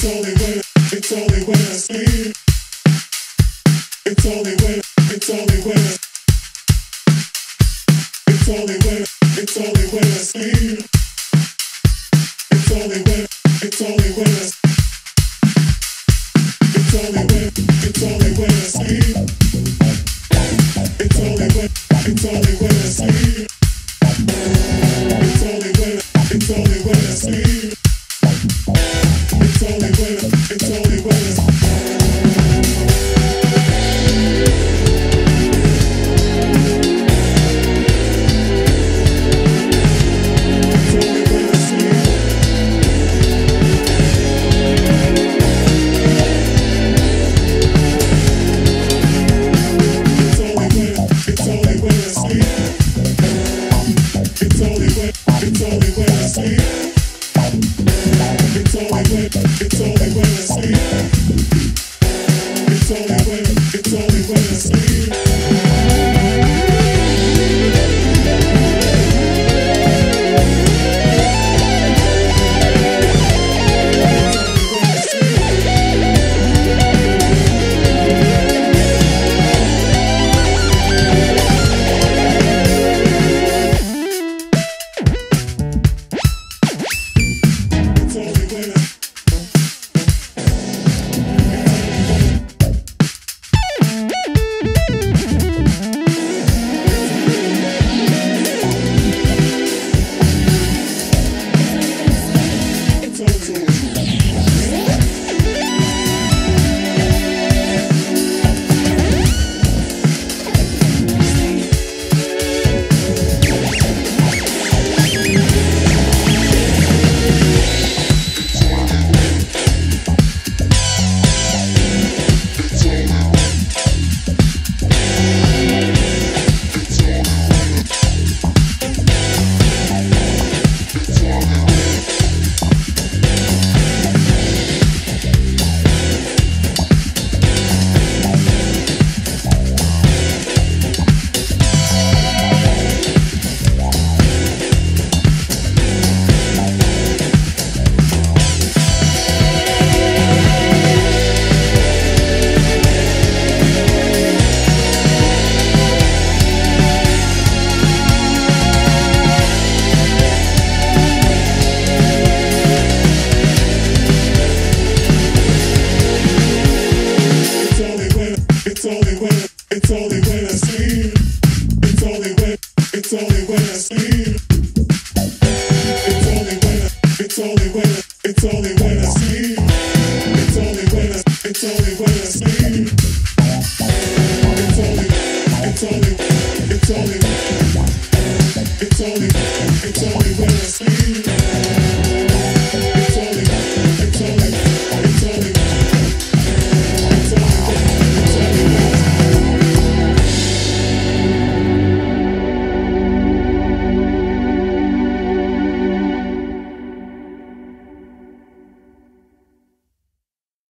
It's only when, it's only when I sleep. It's only when, it's only when I It's only when, it's only when I sleep. It's only when, it's only when I It's only It's when I sleep. It's it's only when I sleep. It's only when, it's only when I sleep. It's only when, it's only when, it's only when I sleep.